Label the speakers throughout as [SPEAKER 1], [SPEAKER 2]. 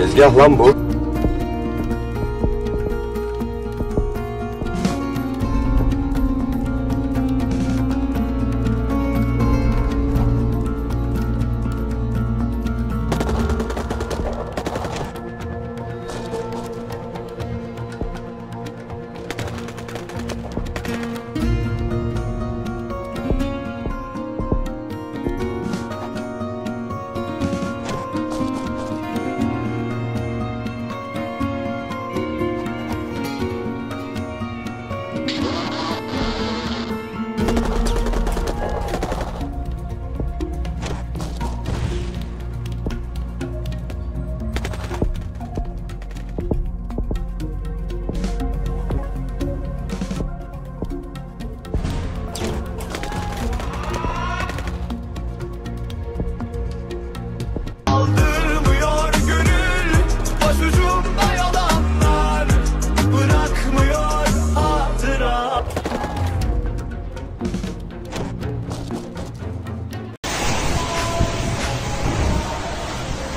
[SPEAKER 1] Tezgah lan bu.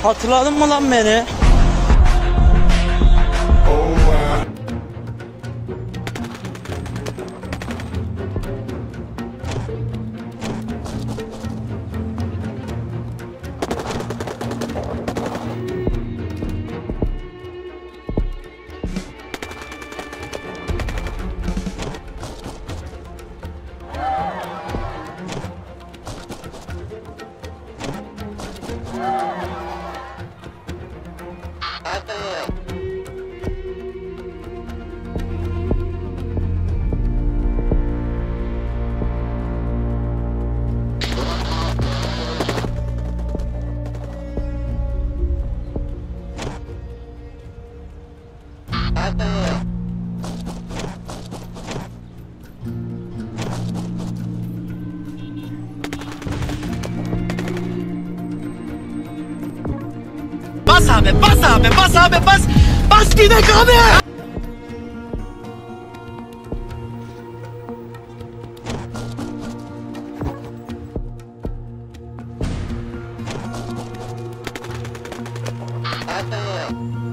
[SPEAKER 2] Hatırladın mı lan beni? was habe, was habe, was habe, was, was die der Kramme! Bye-bye. Äh, äh.